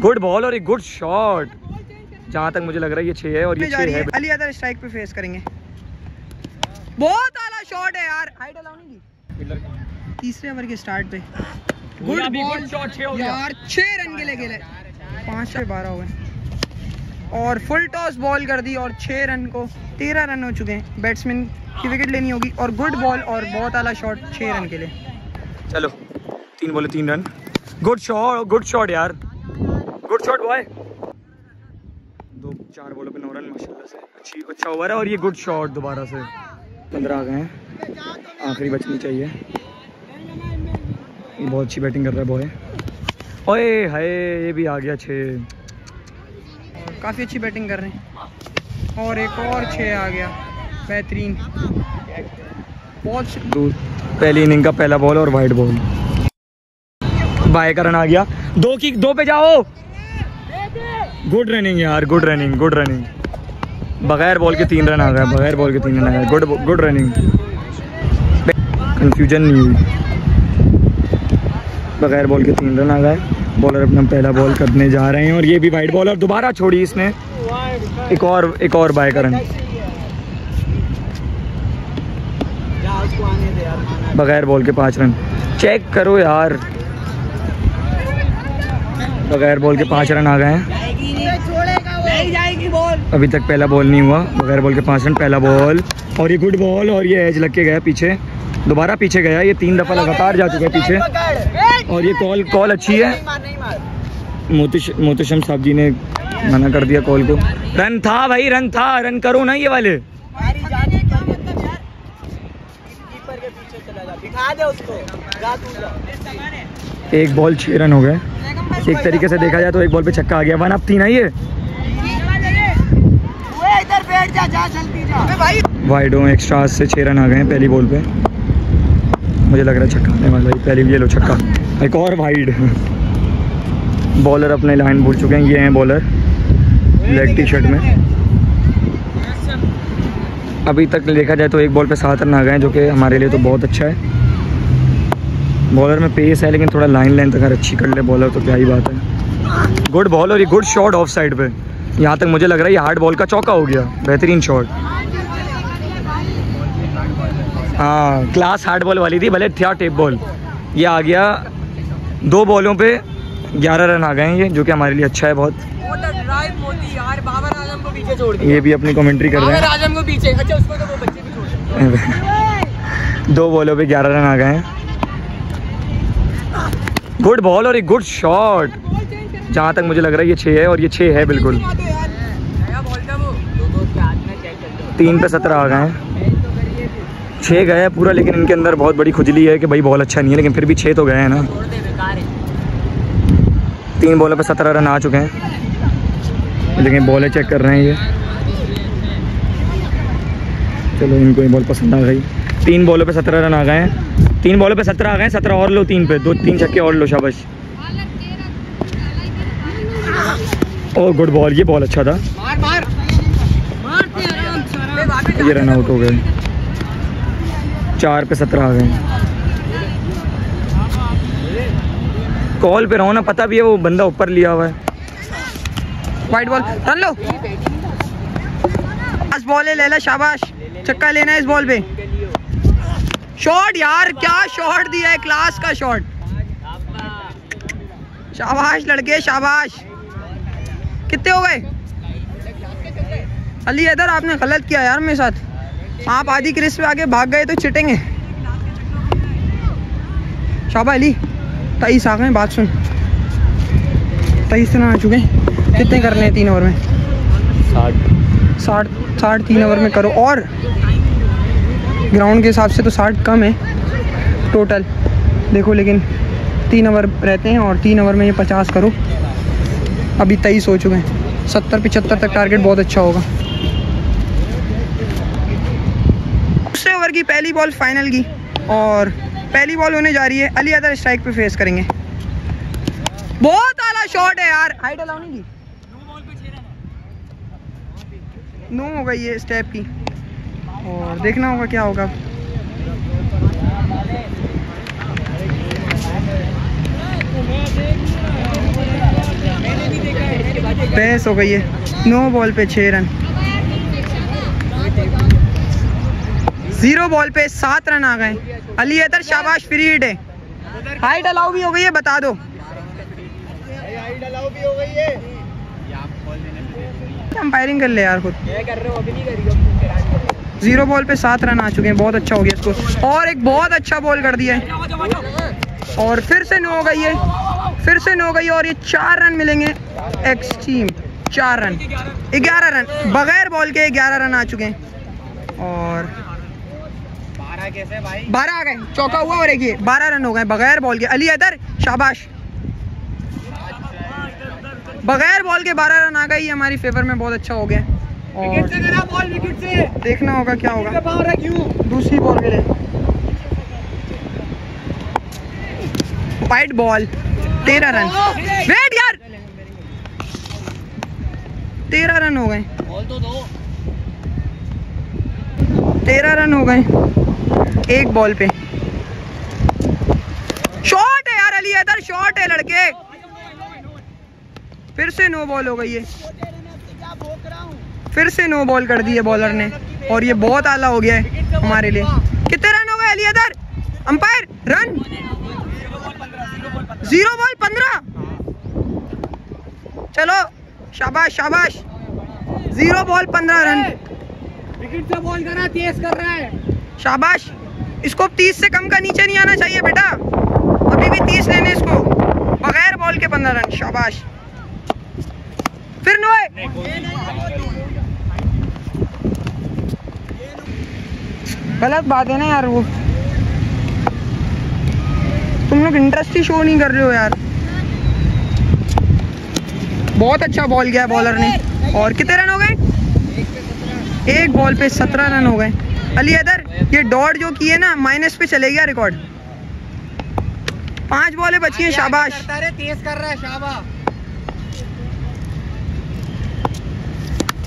Good ball और एक good shot. जहाँ तक मुझे लग रहा है ये छः है और ये छः है अली अदर स्ट्राइक पे फेस करेंगे। बहुत आला शॉट है यार। हाइट अलाउ नहीं की। तीसरे ओवर के स्टार्ट पे। गुड बॉल शॉट छः हो गया। यार छह रन के लिए खेले पाँच से बारह हो गए और फुल टॉस बॉल कर दी और छह रन को तेरह रन हो चुके हैं। बैट्समैन की विकेट लेनी होगी और गुड बॉल और बहुत आला शॉट छह रन के लिए। चलो तीन बोले तीन run. Good shot good shot यार। गुड शॉट बॉय दो, चार बोलों पे नौ रन माशाल्लाह से। अच्छी अच्छा ओवर है और ये गुड शॉट दोबारा से। पंद्रह आ गए हैं। आखिरी बचनी चाहिए। बहुत अच्छी बैटिंग कर रहा है बॉय ओए हाय, ये भी आ गया छः। काफ़ी अच्छी बैटिंग कर रहे हैं। और एक और छः आ गया। बेहतरीन। बहुत पहली इनिंग का पहला बॉल और वाइट बॉल बाय का रन आ गया। दो की, दो पे जाओ। गुड रनिंग यार गुड रनिंग गुड रनिंग बगैर बॉल के तीन रन आ गए, बगैर बॉल के तीन रन आ गए. गुड गुड रनिंग कंफ्यूजन नहीं हुई. बगैर बॉल के तीन रन आ गए. बॉलर अपना पहला बॉल करने जा रहे हैं और ये भी वाइट बॉल दोबारा छोड़ी इसने. एक और एक और बाय का बगैर बॉल के पाँच रन चेक करो यार. बगैर बॉल के पाँच रन आ गए हैं। अभी तक पहला बॉल नहीं हुआ। बगैर बॉल के पाँच रन, पहला बॉल। और ये गुड बॉल, और ये एज लग के गया पीछे। दोबारा पीछे गया। ये तीन दफ़ा लगातार जा चुका है पीछे। और ये कॉल कॉल अच्छी है। मोतिश मोतशम साहब जी ने मना कर दिया कॉल को। रन था भाई रन था। रन करो ना ये वाले। एक बॉल छः रन हो गए एक तरीके से देखा जाए तो एक बॉल पे छक्का आ गया। वन अप तीन ये वाइड एक्स्ट्रा से छः रन आ गए हैं पहली बॉल पे। मुझे लग रहा है छक्का आने वाला पहली ये लो छक्का। एक और वाइड बॉलर अपने लाइन भूल चुके हैं। ये हैं बॉलर ब्लैक टी शर्ट में। अभी तक देखा जाए तो एक बॉल पे सात रन आ गए हैं, जो कि हमारे लिए तो बहुत अच्छा है। बॉलर में पेस है लेकिन थोड़ा लाइन लाइन तक अगर अच्छी कर ले बॉलर तो क्या ही बात है। गुड बॉल और ये गुड शॉट ऑफ़ साइड पे। यहाँ तक मुझे लग रहा है ये हार्ड बॉल का चौका हो गया। बेहतरीन शॉट हाँ क्लास हार्ड बॉल वाली थी भले था टेप बॉल ये आ गया। दो बॉलों पे ग्यारह रन आ गए हैं ये जो कि हमारे लिए अच्छा है बहुत। ये भी अपनी कमेंट्री कर रहे हैं। आज़म को पीछे। अच्छा उसको तो वो बच्चे भी छोड़ दो बॉलों पे ग्यारह रन आ गए हैं। गुड बॉल और एक गुड शॉट। जहाँ तक मुझे लग रहा है ये छः है और ये छः है बिल्कुल। तीन पे सत्रह आ गए हैं। छः गए हैं पूरा, लेकिन इनके अंदर बहुत बड़ी खुजली है कि भाई बॉल अच्छा नहीं है, लेकिन फिर भी छः तो गए हैं ना। तीन बॉलों पे सत्रह रन आ चुके हैं। लेकिन बॉलें चेक कर रहे हैं ये। चलो, इनको ये बॉल पसंद आ गई। तीन बॉलों पे सत्रह रन आ गए हैं। तीन बॉलों पे सत्रह आ गए, सत्रह और लो तीन पे, दो तीन छक्के और लो शाबाश। और गुड बॉल ये बॉल अच्छा था। ये रन आउट हो गए। चार पे सत्रह आ गए। कॉल पे रहो ना, पता भी है, वो बंदा ऊपर लिया हुआ है। वाइट बॉल रन लो। बस बॉल है लेला, शाबाश। चक्का लेना है इस बॉल पे। शॉट यार क्या शॉट दिया है क्लास का शॉट शाबाश लड़के शाबाश। कितने हो गए? अली इधर आपने गलत किया यार मेरे साथ। आप आधी क्रिस पे आगे भाग गए तो चिटेंगे। शाबा अली तेईस आ गए बात सुन। तेईस रन आ चुके कितने करने हैं तीन ओवर में? साठ। साठ साठ तीन ओवर में करो। और ग्राउंड के हिसाब से तो साठ कम है टोटल देखो, लेकिन तीन ओवर रहते हैं और तीन ओवर में ये पचास करो। अभी तेईस हो चुके हैं। सत्तर, पिचहत्तर तक टारगेट बहुत अच्छा होगा। दूसरे ओवर की पहली बॉल फाइनल की और पहली बॉल होने जा रही है। अली अदर स्ट्राइक पे फेस करेंगे। बहुत आला शॉट है यार। हाइट अलाउ नहीं की? नो हो। गई है स्टेप की। और देखना होगा क्या होगा। बहस हो गई है। नो बॉल पे छः रन। ज़ीरो बॉल पे सात रन आ गए। अली हैदर शाबाश फ्री हिट है। हाइट अलाउ भी हो गई है, बता दो। अंपायरिंग कर ले यार खुद। ज़ीरो बॉल पे सात रन आ चुके हैं, बहुत अच्छा हो गया इसको। और एक बहुत अच्छा बॉल कर दिया है। और फिर से नो गई है। फिर से नो गई और ये चार रन मिलेंगे एक्स टीम चार रन। ग्यारह रन, बगैर बॉल के ग्यारह रन आ चुके हैं। और बारह आ गए, चौका हुआ और एक ये, बारह रन हो गए, बगैर बॉल के। अली हैदर, शाबाश। बगैर बॉल के बारह रन आ गए, ये हमारी फेवर में बहुत अच्छा हो गया। और देखना होगा क्या होगा। दूसरी बॉल के लिए। वाइट बॉल तेरह रन। वेट यार। तेरह रन हो गए। तेरह रन हो गए। एक बॉल पे। शॉट है यार अली हैदर शॉट है लड़के। फिर से नो बॉल हो गई है। फिर से नो बॉल कर दी है बॉलर ने। और ये बहुत आला हो गया है हमारे लिए। कितने रन हो गए Ali Haider umpire run zero ball पंद्रह। चलो शाबाश शाबाश। ज़ीरो बॉल पंद्रह रन। विकेट से बॉल करा तेज कर रहा है। शाबाश। इसको तीस से कम का नीचे नहीं आना चाहिए बेटा। अभी भी तीस लेने इसको। बगैर बॉल के पंद्रह रन। शाबाश। फिर नो गलत बात है ना यार वो। तुम लोग इंटरेस्ट ही शो नहीं कर रहे हो यार। बहुत अच्छा बॉल गया बॉलर ने। और कितने रन हो गए? एक बॉल पे सत्रह रन हो गए। अली अदर ये डॉट जो की है ना माइनस पे चले गया रिकॉर्ड पाँच बॉलें बची हैं शाबाश। तेज कर रहा है शाबा ये ले बस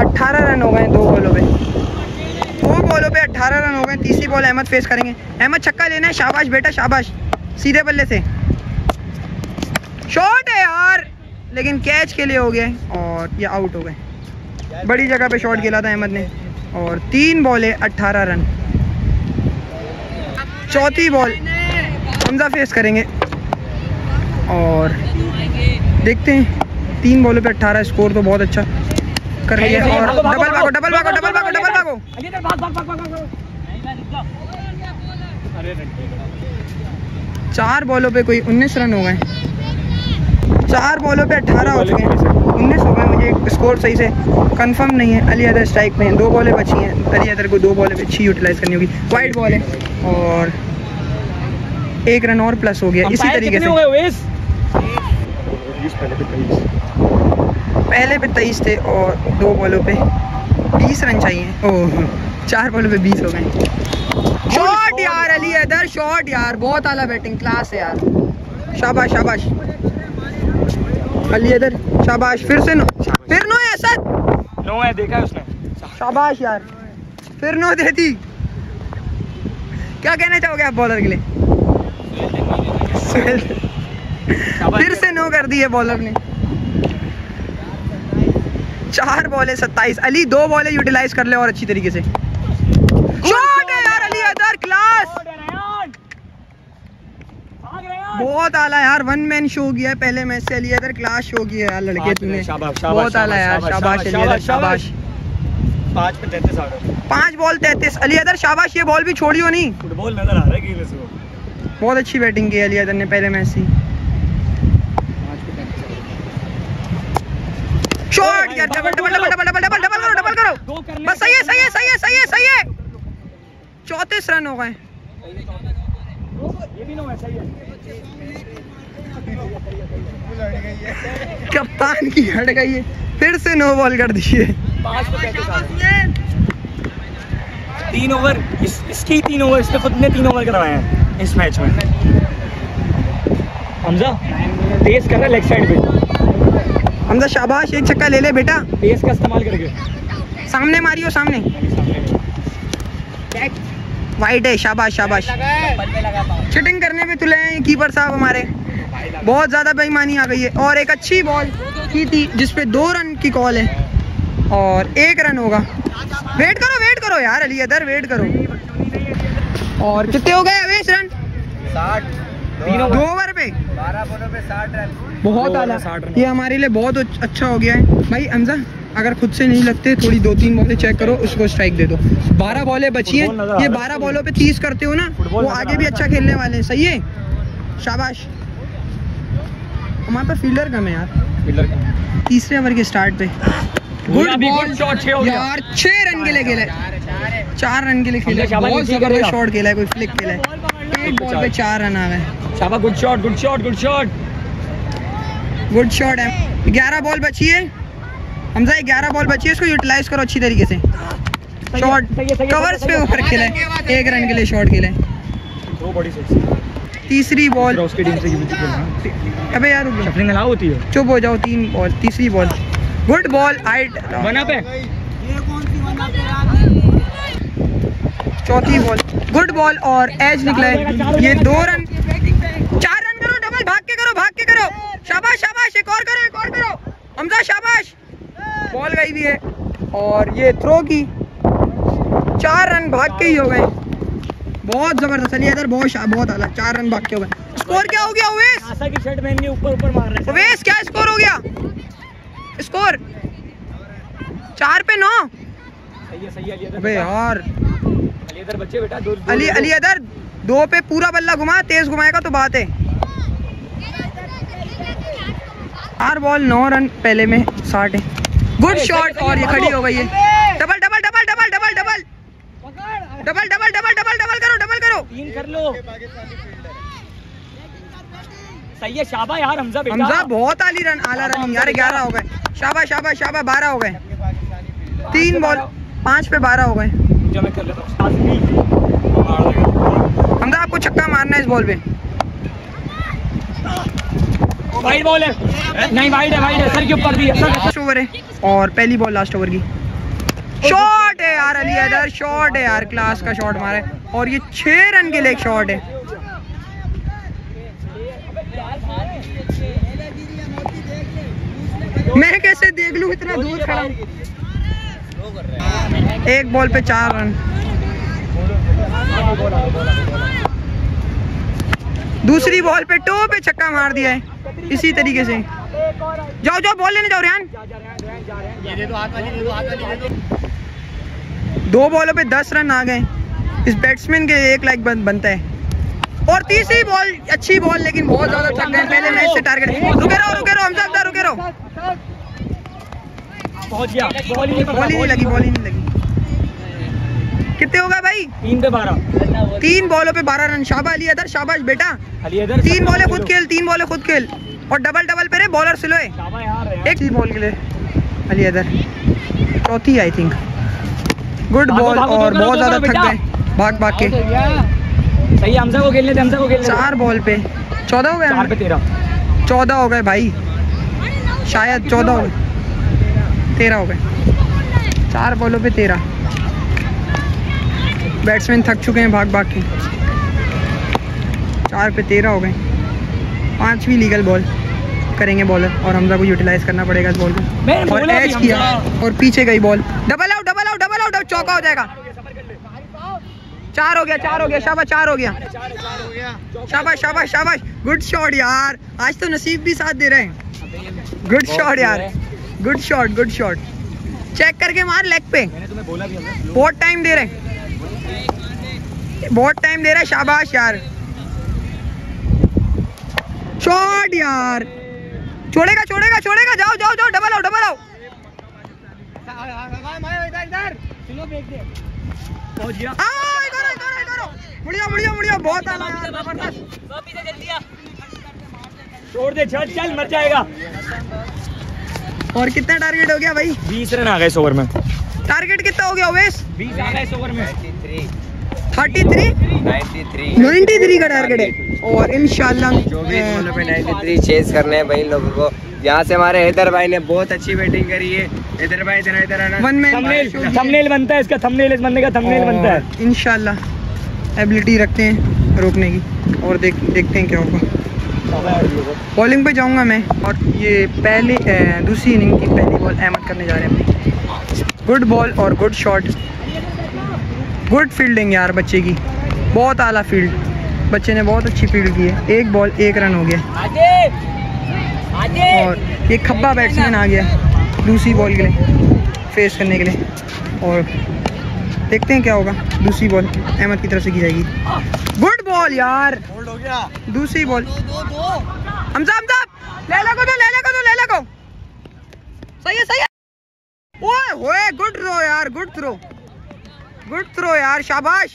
अट्ठारह रन हो गए दो बॉलों पे। दो बॉलों पे अट्ठारह रन हो गए तीसरी बॉल अहमद फेस करेंगे। अहमद, छक्का लेना है, शाबाश बेटा, शाबाश। सीधे बल्ले से। शॉट है यार, लेकिन कैच के लिए हो गया और ये आउट हो गए बड़ी जगह पे शॉट खेला था अहमद ने। और तीन बॉल अट्ठारह रन। चौथी बॉल हमजा फेस करेंगे। और देखते हैं। तीन बॉलों पे अट्ठारह स्कोर तो बहुत अच्छा कर लिया और डबल भागो डबल भागो डबल भागो डबल भागो चार बॉलों पे कोई उन्नीस रन हो गए। चार बॉलों पे अट्ठारह हो चुके हैं। उन्नीस हो गए मुझे स्कोर सही से कंफर्म नहीं है। अली अदर स्ट्राइक में दो बॉलें बची हैं। अली अदर को दो बॉलें अच्छी यूटिलाइज करनी होगी। वाइट बॉल है। और एक रन और प्लस हो गया। इसी तरीके से पहले पे तेईस। पहले पे तेईस थे और दो बॉलों पे बीस रन चाहिए। ओह। चार बॉलों पे बीस हो गए। शॉट यार अली हैदर शॉट यार बहुत आला बैटिंग क्लास है यार। शाबाश शाबाश। अली हैदर शाबाश। फिर से नो फिर नो है सर। नो है देखा है उसने। शाबाश यार। फिर नो दे दी। क्या कहना चाहोगे आप बॉलर के लिए? फिर से नो कर दी है बॉलर ने। चार बॉले सत्ताईस। अली दो बॉले यूटिलाइज कर ले और अच्छी तरीके से। शॉट है यार अली अदर क्लास बहुत आला यार वन मैन शो किया है पहले मैच से अली अदर क्लास शो किया है यार लड़के तुमने बहुत आला यार शाबाश, अली अदर शाबाश, पाँच पे तैतीस आ गए। पाँच बॉल तैतीस। अली अदर शाबाश ये बॉल भी छोड़ियो नहीं। फुटबॉल नज़र आ रहा है बहुत अच्छी बैटिंग की अली अदर ने पहले मैच से शॉट यार double double double double double double double करो डबल करो। बस सही है सही है सही है सही है सही है। चौंतीस रन हो गए। कप्तान की हट गई है। फिर से नो बॉल कर दी पाँच पे तैतीस आ गए तीन ओवर इस, इसकी तीन ओवर इसने खुद ने तीन ओवर करवाए हैं इस मैच में। हमजा तेज कर रहा है लेग साइड पे। हमजा शाबाश एक छक्का ले ले बेटा। तेज का इस्तेमाल करके। सामने मारियो सामने। वाइट है शाबाश शाबाश। चिटिंग करने पे तुले हैं कीपर साहब हमारे। बहुत ज़्यादा बेईमानी आ गई है। और एक अच्छी बॉल की थी जिसपे दो रन की कॉल है। और एक रन होगा। वेट करो वेट करो यार अली अदर वेट करो। और कितने हो गए अवेश रन साठ। दो ओवर पे। बहुत दो आला ओवर में 60 रन। ये हमारे लिए बहुत अच्छा हो गया है। भाई हमजा अगर खुद से नहीं लगते थोड़ी दो तीन बॉलें चेक करो उसको स्ट्राइक दे दो। बारह बॉलें बची हैं। ये बारह बॉलों पे तीस करते हो ना वो आगे भी अच्छा खेलने वाले हैं। सही है? शाबाश। हमारे पास फील्डर कम है यार। फील्डर का तीसरे ओवर के स्टार्ट पे। गुड गया। यार छह रन के लिए खेला है। चार रन के लिए खेला है। बहुत ज़बरदस्त शॉट खेला है कोई फ्लिक खेला है। एक बॉल पे चार रन आ गए। Good shot good shot good shot good shot है ग्यारह बॉल बची है। हमजा ग्यारह बॉल बची है इसको यूटिलाइज करो अच्छी तरीके से। शॉट कवर्स पे ऊपर खेला है। एक रन के लिए शॉट खेला है। थ्रो बड़ी सेक्सी तीसरी बॉल उसकी टीम से किसी को खेलना। अबे यार होती है। चुप हो जाओ तीन बॉल तीसरी बॉल गुड बॉल बना पे। चौथी बॉल गुड बॉल और एज निकला है। ये दो रन। चार रन करो डबल भाग के करो भाग के करो। शाबाश शाबाश एक और करो एक और करो। हमजा शाबाश। बॉल गई भी है। और ये थ्रो की। चार रन भाग के ही हो गए। बहुत ज़बरदस्त। अली इधर बहुत बहुत आला। चार रन भाग के हो गए। स्कोर क्या हो गया उवेश? आशा की शर्ट पहन के ऊपर ऊपर मार रहे हैं। क्या स्कोर हो गया? स्कोर चार पे नौ? सही है सही है अली अदर अबे यार। अली अदर बच्चे बेटा दो दो- अली अली अदर दो पे पूरा बल्ला घुमा तेज घुमाएगा तो बात है। चार बॉल नौ रन पहले में साठ है। गुड शॉट और ये खड़ी हो गई है। Double double double double double double double double double double double करो डबल करो। तीन कर लो। सही है शाबा यार हमजा बेटा। हमजा बहुत आली रन आला रन। यार ग्यारह हो गए। शाबा शाबा शाबा बारह हो गए। तीन बॉल पाँच पे बारह हो गए। हमजा आपको छक्का मारना है इस बॉल पे। वाइड बॉल है। नहीं वाइड है वाइड है। सर के ऊपर भी लास्ट ओवर है। और पहली बॉल लास्ट ओवर की। शॉट है यार, अली अदर शॉट है यार। क्लास का शॉट मारा है। और ये छह रन के लिए एक शॉट है। मैं कैसे देख लू? इतना दूर खड़ा एक बॉल पे चार रन दूसरी बॉल पे टो पे छक्का मार दिया है। इसी तरीके से। जाओ जाओ बॉल लेने जाओ रेहान दो बॉलों पे दस रन आ गए। इस बैट्समैन के एक लाइक बन, बनता है। और तीसरी बॉल अच्छी बॉल लेकिन बहुत ज़्यादा थक गए पहले मैच से टारगेट रुके रहो रुके रहो हमजा रुके रहो। बॉल ही नहीं लगी बॉल ही नहीं लगी। कितने हो गए भाई? तीन पे बारह। तीन बॉलों पे बारह रन। शाबाश अली अदर शाबाश बेटा। तीन बॉलें खुद खेल तीन बॉलें खुद खेल। और डबल डबल पे रे बॉलर स्लो है एक ही बॉल के लिए। अली अदर चौथी आई थिंक गुड बॉल और बहुत ज़्यादा थक गए। भाग भाग के। सही है हमजा को खेलने दे हमजा को खेलने चार बॉल पे। चौदह हो चार पे गए तेरह। चौदह हो गए भाई। शायद चौदह हो गए। तेरह हो गए। चार बॉलों पे तेरह। बैट्समैन थक चुके हैं भाग भाग के। चार पे तेरह हो गए। पांचवी लीगल बॉल करेंगे बॉलर और हमजा को यूटिलाइज करना पड़ेगा इस बॉल को। और एज किया और पीछे गई ball double out double out double out चौका हो जाएगा। चार हो गया चार हो गया शाबाश चार हो गया। शाबाश शाबाश शाबाश। गुड शॉट यार। आज तो नसीब भी साथ दे रहे हैं। गुड शॉट यार। Good shot good shot check करके मार लेग पे। बहुत टाइम दे रहे हैं। बहुत टाइम दे रहा है शाबाश यार। शॉट यार। छोड़ेगा छोड़ेगा छोड़ेगा। जाओ जाओ जाओ डबल आओ डबल आओ पहुँच गया आओ इधर इधर इधर मुड़िया मुड़िया मुड़िया बहुत आला छोड़ दे चल चल मर जाएगा। और कितना टारगेट हो गया भाई? बीस रन आ गए इस ओवर में। टारगेट कितना हो गया ओवेश बीस आ गए इस ओवर में। Thirty three? Ninety three. का टारगेट है। और चौबीस 93 चेस करने हैं भाई लोगों को। यहाँ से हमारे हैदर भाई ने बहुत अच्छी बैटिंग करी है। हैदर भाई इधर इधर आना। वन थंबनेल थंबनेल बनता है इसका। थंबनेल इस बंदे का थंबनेल बनता है। इनशाला एबिलिटी रखते हैं रोकने की। और देख देखते हैं क्या होगा। बॉलिंग पे जाऊँगा मैं। और ये पहली दूसरी इनिंग की पहली बॉल अहमद करने जा रहे हैं। गुड बॉल और गुड शॉट गुड फील्डिंग यार बच्चे की। बहुत आला फ़ील्ड। बच्चे ने बहुत अच्छी फ़ील्ड की है। एक बॉल एक रन हो गया। और ये खब्बा बैट्समैन आ गया दूसरी बॉल के लिए फेस करने के लिए। और देखते हैं क्या होगा। दूसरी बॉल अहमद की तरफ़ से की जाएगी। गुड बॉल यार। हो दूसरी बॉल हमजा हमजा। लैला को दो लैला को दो लैला को। सही है सही है। ओए ओए गुड थ्रो यार गुड थ्रो गुड थ्रो यार शाबाश।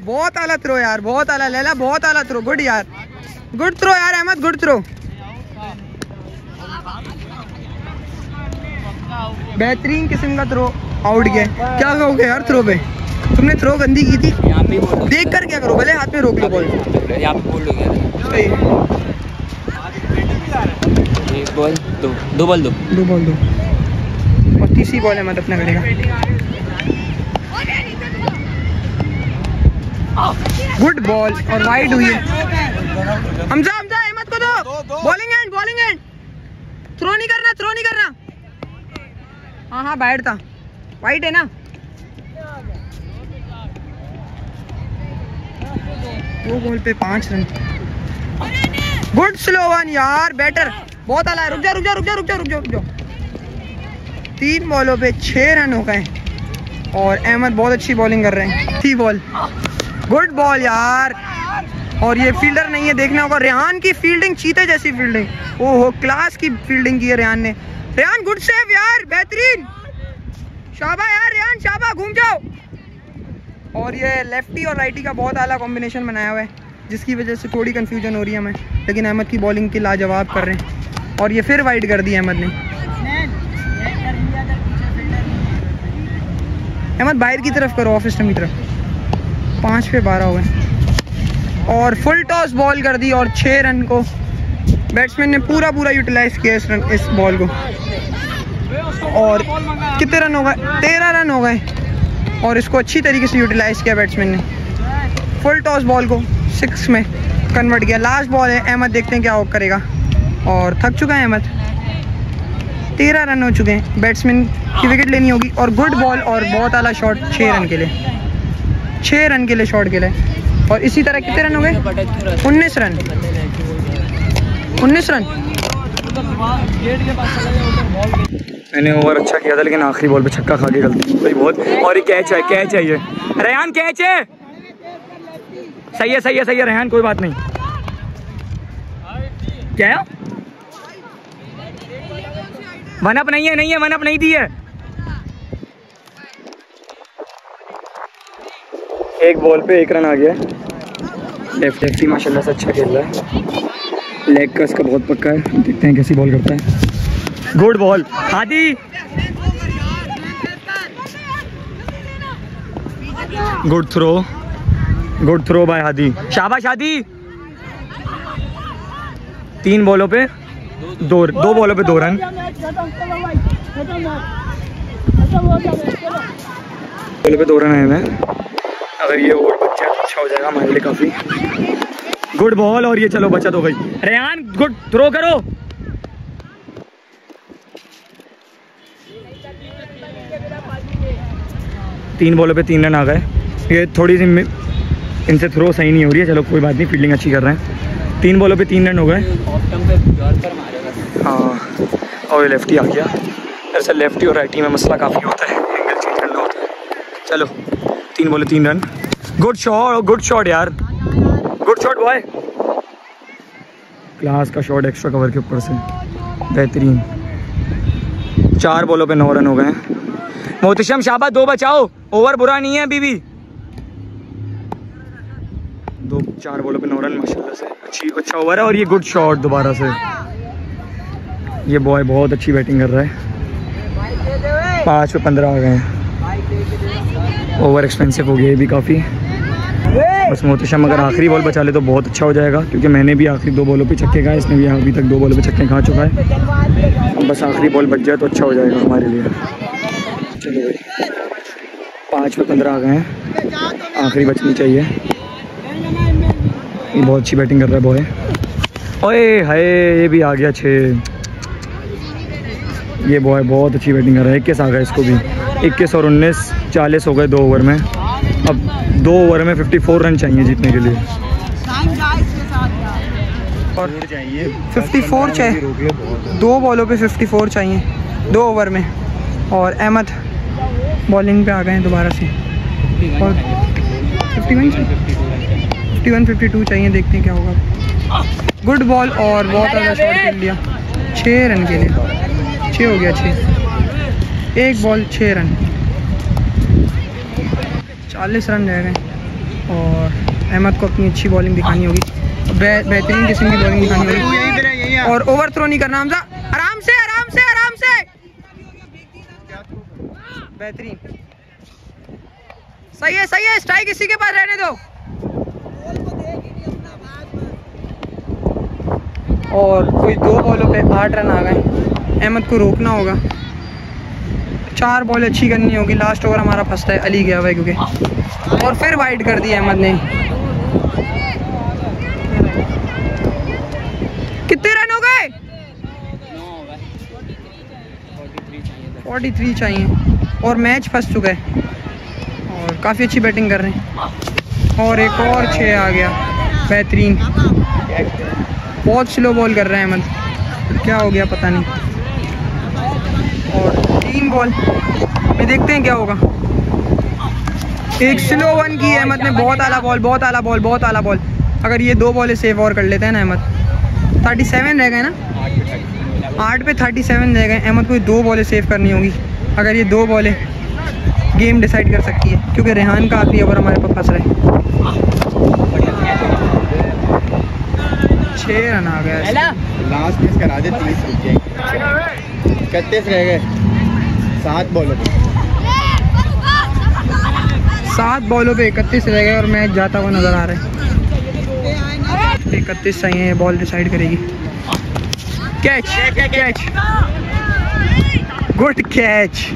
बहुत आला थ्रो यार बहुत आला लैला बहुत आला थ्रो गुड यार। गुड थ्रो यार अहमद गुड थ्रो। बेहतरीन किस्म का थ्रो आउट गया। क्या कहोगे यार थ्रो पे? तुमने थ्रो गंदी की थी। देख कर क्या करो भले हाथ में रोक लो बॉल। एक बॉल दो। दो बॉल दो। दो बॉल दो। और तीसरी बॉल है मत अपना करेगा। गुड बॉल और वाइड हुई है हमजा हमजा अहमद को दो bowling end bowling end throw नहीं करना थ्रो नहीं करना। हाँ हाँ बैट था। वाइड है ना? दो बॉल पे पाँच रन। गुड स्लो वन यार बेटर बहुत आला है। रुक जा रुक जा रुक जा रुक जा रुक जा रुक जा। तीन बॉलों पे छह रन हो गए और अहमद बहुत अच्छी बॉलिंग कर रहे हैं। थी बॉल। गुड बॉल यार। और ये फील्डर नहीं है, देखना होगा। रेहान की फील्डिंग चीते जैसी फील्डिंग। ओहो, क्लास की फील्डिंग की है रेहान ने। रेहान, गुड सेव यार, बेहतरीन। शाबा यार, रेहान, शाबा, घूम जाओ। और ये लेफ्टी और राइटी का बहुत आला कॉम्बिनेशन बनाया हुआ है, जिसकी वजह से थोड़ी कंफ्यूजन हो रही है हमें। लेकिन अहमद की बॉलिंग की लाजवाब कर रहे हैं। और ये फिर वाइड कर दी अहमद ने। अहमद बाहर की तरफ़ करो ऑफ़िस की तरफ़। पाँच पे बारह हो गए। और फुल टॉस बॉल कर दी और छः रन को। बैट्समैन ने पूरा पूरा यूटिलाइज किया इस रन, इस बॉल को। और कितने रन हो गए? तेरह रन हो गए। और इसको अच्छी तरीके से यूटिलाइज किया बैट्समैन ने। फुल टॉस बॉल को सिक्स में कन्वर्ट किया। लास्ट बॉल है, अहमद देखते हैं क्या वो करेगा। और थक चुका है अहमद। तेरह रन हो चुके हैं। बैट्समैन की विकेट लेनी होगी और गुड बॉल और बहुत आला शॉट छः रन के लिए। छः रन के लिए शॉट के लिए। और इसी तरह कितने रन हो गए? उन्नीस रन। उन्नीस रन। मैंने ओवर अच्छा किया था, लेकिन आखिरी बॉल पे छक्का खा के गलती भाई बहुत। और ये कैच है कैच है ये। रेहान कैच है। सही है सही है सही है, रेहान, कोई बात नहीं। क्या है? वन अप नहीं है नहीं है, वन अप नहीं दी है। एक बॉल पे एक रन आ गया। लेफ़्ट लेफ्टी माशाल्लाह से अच्छा खेल रहा है। लेग का इसका बहुत पक्का है। देखते हैं कैसी बॉल करता है। Good ball Hadi good throw good throw by Hadi शाबाश हादी तीन बॉलों पे। दो दो बॉलों पे दो रन। बॉलों पे दो रन आए हैं। अगर ये ओवर बच जाए तो अच्छा हो जाएगा हमारे लिए काफ़ी। गुड बॉल और ये चलो बचत हो गई रेहान गुड थ्रो करो। तीन बॉलों पे तीन रन आ गए। ये थोड़ी सी इनसे थ्रो सही नहीं हो रही है। चलो कोई बात नहीं फील्डिंग अच्छी कर रहे हैं। तीन बॉलों पे तीन रन हो गए। और ये लेफ्टी आ गया। दरअसल लेफ्टी और राइटी में मसला काफ़ी होता है एंगल चेंज करना होता है। चलो, तीन बॉले, तीन run good shot good shot यार। गुड शॉट बॉय क्लास का शॉट एक्स्ट्रा कवर के ऊपर से। बेहतरीन। चार बॉलों पे नौ रन हो गए हैं। मोहतशम शाबा दो बचाओ। ओवर बुरा नहीं है भी। दो, चार बॉलों पे नौ रन, माशाल्लाह से। अच्छी अच्छा ओवर है और ये गुड शॉट दोबारा से। ये बॉय बहुत अच्छी बैटिंग कर रहा है। पाँच पे पंद्रह आ गए हैं। ओवर एक्सपेंसिव हो गया ये भी काफ़ी। बस मोहतशम अगर आखिरी बॉल बचा ले तो बहुत अच्छा हो जाएगा, क्योंकि मैंने भी आखिरी दो बॉलों पे छक्के खाए, इसने भी अभी तक दो बॉलों पे छक्के खा चुका है। बस आखिरी बॉल बच जाए तो अच्छा हो जाएगा हमारे लिए। चलो पाँच पे पंद्रह आ गए हैं। आखिरी बचनी चाहिए। बहुत अच्छी बैटिंग कर रहा है बॉय ओए हाय, ये भी आ गया छः। ये बॉय बहुत अच्छी बैटिंग कर रहा है। इक्कीस आ गया इसको भी। इक्कीस और उन्नीस, चालीस हो गए दो ओवर में। अब दो ओवर में फिफ्टी फोर रन चाहिए जीतने के लिए। और 54 चाहिए। दो बॉलों पे 54 चाहिए। दो ओवर में। और अहमद बॉलिंग पे आ गए हैं दोबारा से। और 51 फिफ्टी वन फिफ्टी टू चाहिए। देखते हैं क्या होगा। गुड बॉल और बहुत ज़्यादा शॉट खेल लिया। छः रन के लिए। छः हो गया छः एक बॉल छः रन चालीस रन रह गए। और अहमद को अपनी अच्छी बॉलिंग दिखानी होगी। बेहतरीन किस्म की बॉलिंग दिखानी होगी। और ओवर थ्रो नहीं करना, हमजा। आराम से आराम से आराम से। बेहतरीन। सही है सही है। स्ट्राइक इसी के पास रहने दो। और कोई दो बॉलों पे आठ रन आ गए। अहमद को रोकना होगा। चार बॉल अच्छी करनी होगी। लास्ट ओवर हमारा फंसता है, अली गया हुआ क्योंकि। और फिर वाइड कर दिया अहमद ने। कितने रन हो गए? फोर्टी थ्री चाहिए। और मैच फंस चुका है। और काफ़ी अच्छी बैटिंग कर रहे हैं। और एक और छः आ गया। बेहतरीन। बहुत स्लो बॉल कर रहे हैं अहमद। क्या हो गया पता नहीं। बॉल में देखते हैं क्या होगा। एक स्लो वन की अहमद ने बहुत आला बॉल बहुत आला बॉल बहुत आला बॉल अगर ये दो बॉलें सेव और कर लेते हैं ना अहमद। थर्टी सेवन रह गए ना? आठ पे थर्टी सेवन रह गए। अहमद को दो बॉलें सेव करनी होगी। अगर ये दो बॉलें गेम डिसाइड कर सकती है। क्योंकि रेहान का आखिरी ओवर हमारे पास फंस रहा है। छः रन आ गया लास्ट मिस करा दे तीस इकतीस रह गए। सात बॉलों पे। सात बॉलों पे इकतीस रह गए और मैच जाता हुआ नज़र आ रहा है। इकतीस सही है बॉल डिसाइड करेगी। Catch catch. Good catch.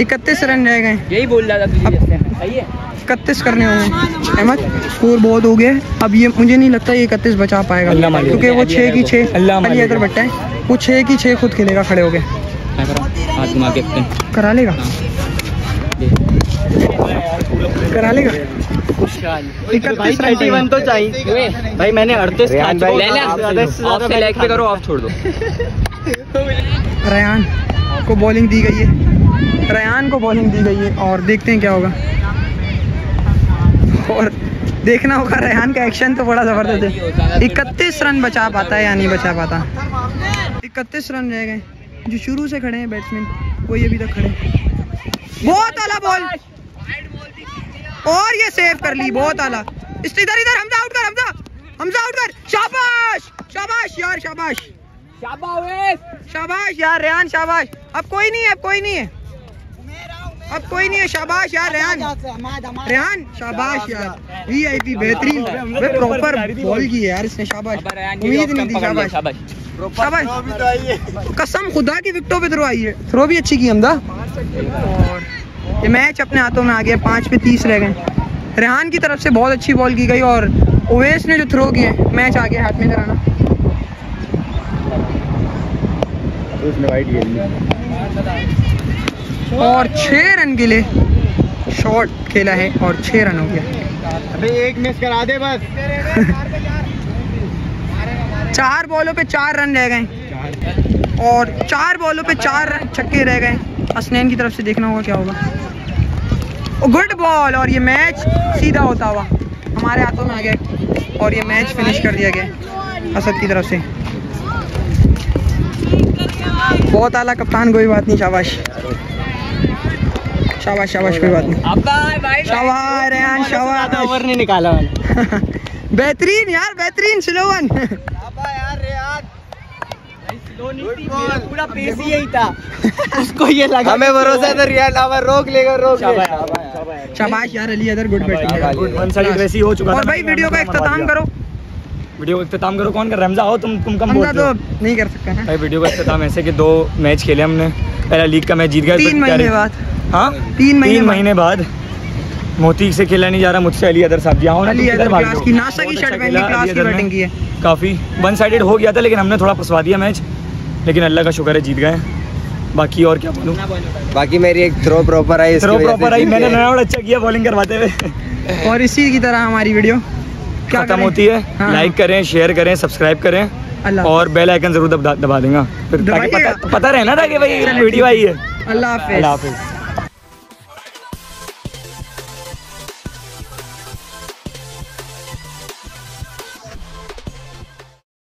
इकतीस रन रह गए। यही बोल रहा था सही है। इकतीस करने होंगे। अहमद स्कोर बहुत हो गया। अब ये मुझे नहीं लगता ये इकतीस बचा पाएगा। क्योंकि वो छः की छः अली। हैदर भट्टा है। वो छः की छः खुद खेलेगा खड़े हो गए हाथ घुमा के करा लेगा? करा लेगा? इकतीस तो चाहिए। भाई मैंने अड़तीस ले ले लेग पे करो ऑफ़ छोड़ दो। रयान को बॉलिंग दी गई है। रयान को बॉलिंग दी गई है और देखते हैं क्या होगा। और देखना होगा रेहान का एक्शन तो बड़ा ज़बरदस्त है। इकतीस रन बचा पाता है या नहीं बचा पाता? इकतीस रन रह गए। जो शुरू से खड़े हैं बैट्समैन वही अभी तक खड़े बहुत आला बॉल और ये सेव कर ली बहुत आला। इस इधर इधर हमजा आउट कर हमजा। हमजा आउट कर। शाबाश! शाबाश यार शाबाश। शाबाश यार रेहान शाबाश। अब कोई नहीं है अब कोई नहीं है। अब कोई नहीं है शाबाश यार रेहान। रेहान शाबाश यार। वीआईपी बेहतरीन। प्रॉपर बॉल की है यार इसने शाबाश। उम्मीद नहीं थी शाबाश। शाबाश। कसम खुदा की विकेटों पे थ्रो आई है। थ्रो भी अच्छी की हमदा? और ये मैच अपने हाथों में आ गया पाँच पे तीस रह गए। रेहान की तरफ़ से बहुत अच्छी बॉल की गई और ओवेस ने जो थ्रो किए मैच आ गया हाथ में कराना। और छः रन के लिए शॉट खेला है और छः रन हो गया। अबे एक मिस करा दे बस। चार बॉलों पे चार रन रह गए। और चार बॉलों पे चार रन छक्के रह गए। हसनैन की तरफ़ से देखना होगा क्या होगा। गुड बॉल और ये मैच सीधा होता हुआ हमारे हाथों में आ गया। और ये मैच फिनिश कर दिया गया असद की तरफ़ से। बहुत आला कप्तान कोई बात नहीं शाबाश। शाबाश शाबाश कोई बात नहीं। शाबाश रेहान शाबाश। ओवर नहीं निकाला बेहतरीन यार बेहतरीन स्लो वन पूरा पेस ही यही था। उसको ये लगा हमें भरोसा था रियान अवर रोक लेगा रोक लेगा शाबाश यार Ali Haider good batting good one side वैसे ही हो चुका और भाई वीडियो का इख्तिताम करो। वीडियो का इख्तिताम करो। कौन कर रहा है? हमजा आओ तुम तुम कम बोलते तो हो। नहीं कर सकते हैं भाई वीडियो का इख्तिताम ऐसे कि दो मैच खेले हमने। पहला लीग का मैच जीत गए तीन महीने बाद। हाँ? तीन महीने तीन महीने बाद। मोती से खेला नहीं जा रहा मुझसे अली अदर साहब जी आओ ना। अली अदर क्लास की नासा की शर्ट अच्छा पहनी क्लास की बैटिंग की है। काफ़ी। वन साइडेड हो गया था लेकिन हमने थोड़ा फंसवा दिया मैच। लेकिन अल्लाह का शुक्र है जीत गए बाकी और क्या बोलूँ? बाकी मेरी एक थ्रो प्रॉपर आई थ्रो प्रॉपर आई मैंने नया नया अच्छा किया बॉलिंग करवाते हुए। और इसी की तरह हमारी वीडियो क्या खत्म होती है। हाँ। लाइक करें शेयर करें सब्सक्राइब करें। और बेल आइकन ज़रूर दबा देंगे देगा फिर ताकि पता, पता रहे ना ताकि भाई वीडियो आई है। अल्लाह हाफिज।